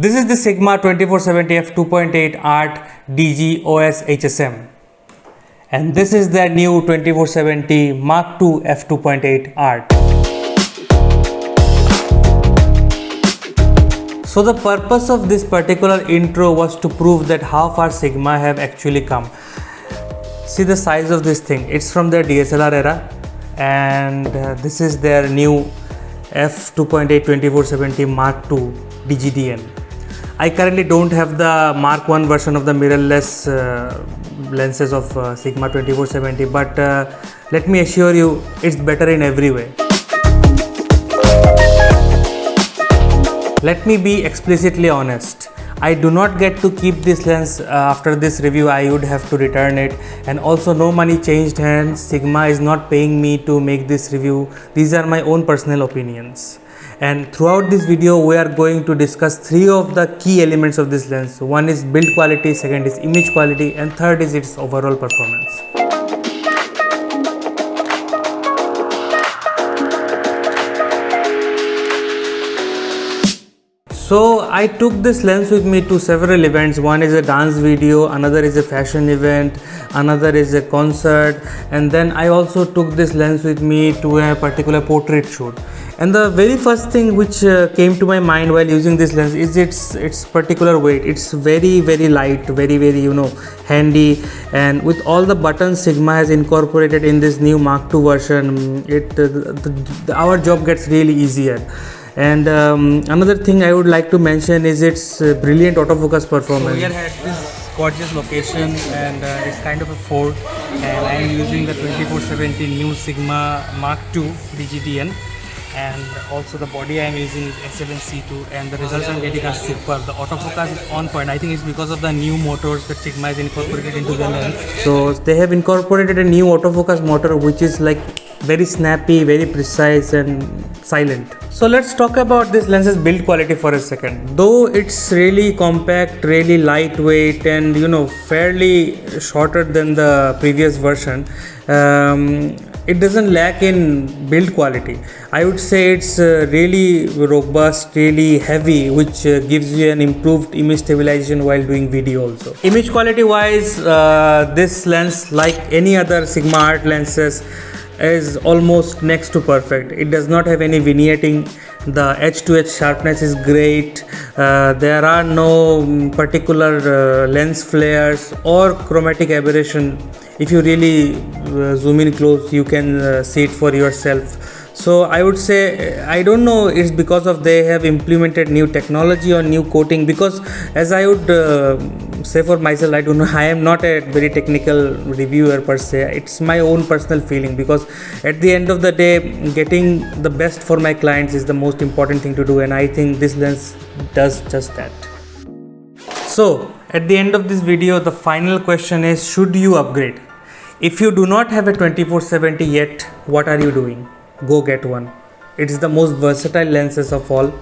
This is the Sigma 2470 f2.8 Art DG OS HSM and this is the new 2470 Mark II f2.8 Art. So the purpose of this particular intro was to prove that how far Sigma have actually come. See the size of this thing. It's from their DSLR era and uh, this is their new f2.8 2470 Mark II DGDN. I currently don't have the Mark 1 version of the mirrorless uh, lenses of uh, Sigma 2470 but uh, let me assure you it's better in every way. Let me be explicitly honest. I do not get to keep this lens uh, after this review I would have to return it and also no money changed hands Sigma is not paying me to make this review these are my own personal opinions and throughout this video we are going to discuss three of the key elements of this lens. One is build quality second is image quality and third is its overall performance So I took this lens with me to several events. One is a dance video, another is a fashion event, another is a concert, and then I also took this lens with me to a particular portrait shoot. And the very first thing which uh, came to my mind while using this lens is its its particular weight. It's very very light very very you know handy. And with all the buttons sigma has incorporated in this new mark ii version it uh, the, the, our job gets really easier and um, another thing i would like to mention is its uh, brilliant autofocus performance so we are at this gorgeous location and uh, it's kind of a fort and i am using the 2470 new sigma mark ii dgdn and also the body I am using is A7C2 and the results I'm getting are super. The autofocus is on point. I think it's because of the new motors that Sigma is incorporated into the lens. So they have incorporated a new autofocus motor which is like very snappy, very precise and silent. So let's talk about this lens's build quality for a second. Though it's really compact, really lightweight and you know fairly shorter than the previous version, um, it doesn't lack in build quality i would say it's uh, really robust really heavy which uh, gives you an improved image stabilization while doing video also image quality wise uh, this lens like any other sigma art lenses is almost next to perfect. It does not have any vignetting. The edge to edge sharpness is great. Uh, there are no particular uh, lens flares or chromatic aberration. If you really uh, zoom in close you can uh, see it for yourself. So i would say i don't know it's because of they have implemented new technology or new coating because as i would uh, say for myself i don't know i am not a very technical reviewer per se it's my own personal feeling because at the end of the day getting the best for my clients is the most important thing to do and i think this lens does just that so at the end of this video the final question is should you upgrade if you do not have a 2470 yet, what are you doing? Go get one. It is the most versatile lenses of all.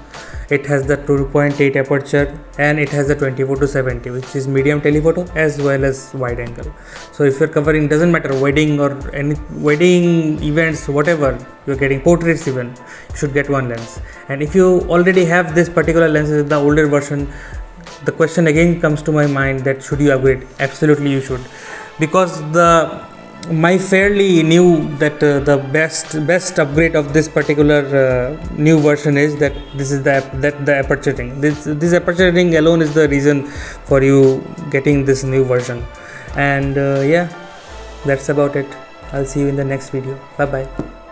It has the 2.8 aperture and it has the 24 to 70 which is medium telephoto as well as wide angle. So if you're covering doesn't matter wedding or any wedding events whatever you're getting portraits even you should get one lens. And if you already have this particular lens the older version the question again comes to my mind that should you upgrade? Absolutely you should because the my fairly knew that uh, the best best upgrade of this particular uh, new version is that this is the that the aperture ring. This this aperture ring alone is the reason for you getting this new version. And uh, yeah that's about it. I'll see you in the next video. Bye bye